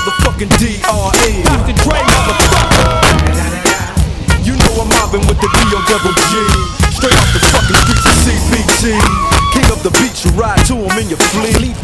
motherfucking D.R.E. Dr. Dre, motherfucker. You know I'm mobbing with the B.O. Double G. Straight off the fucking streets of CBT. King of the beach, you ride to him in your fleet.